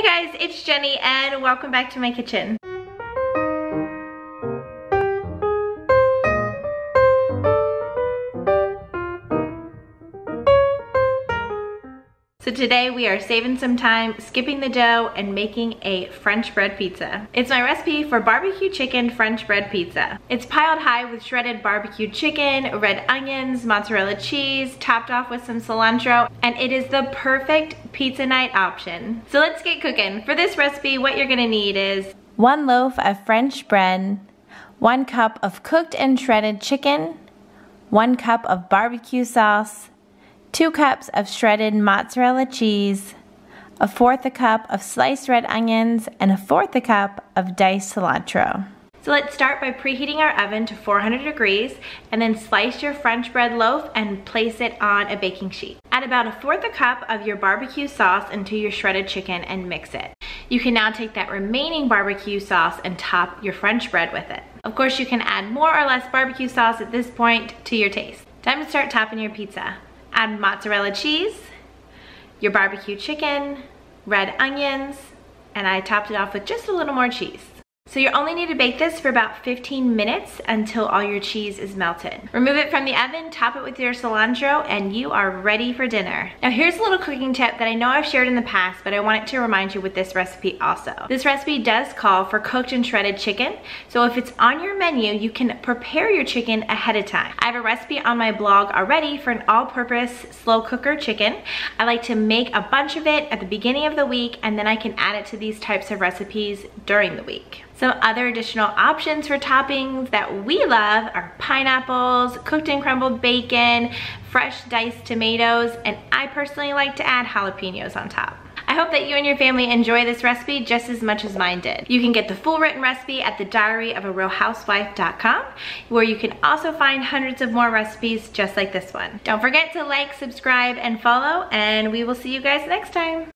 Hey guys, it's Jenny and welcome back to my kitchen. So today we are saving some time, skipping the dough, and making a French bread pizza. It's my recipe for barbecue chicken French bread pizza. It's piled high with shredded barbecue chicken, red onions, mozzarella cheese, topped off with some cilantro, and it is the perfect pizza night option. So let's get cooking. For this recipe, what you're gonna need is one loaf of French bread, one cup of cooked and shredded chicken, one cup of barbecue sauce, 2 cups of shredded mozzarella cheese, a fourth a cup of sliced red onions, and a fourth a cup of diced cilantro. So let's start by preheating our oven to 400 degrees and then slice your French bread loaf and place it on a baking sheet. Add about a fourth a cup of your barbecue sauce into your shredded chicken and mix it. You can now take that remaining barbecue sauce and top your French bread with it. Of course, you can add more or less barbecue sauce at this point to your taste. Time to start topping your pizza. Add mozzarella cheese, your barbecue chicken, red onions, and I topped it off with just a little more cheese. So you only need to bake this for about 15 minutes until all your cheese is melted. Remove it from the oven, top it with your cilantro, and you are ready for dinner. Now here's a little cooking tip that I know I've shared in the past, but I wanted to remind you with this recipe also. This recipe does call for cooked and shredded chicken, so if it's on your menu, you can prepare your chicken ahead of time. I have a recipe on my blog already for an all-purpose slow cooker chicken. I like to make a bunch of it at the beginning of the week, and then I can add it to these types of recipes during the week. Some other additional options for toppings that we love are pineapples, cooked and crumbled bacon, fresh diced tomatoes, and I personally like to add jalapenos on top. I hope that you and your family enjoy this recipe just as much as mine did. You can get the full written recipe at thediaryofarealhousewife.com where you can also find hundreds of more recipes just like this one. Don't forget to like, subscribe, and follow, and we will see you guys next time.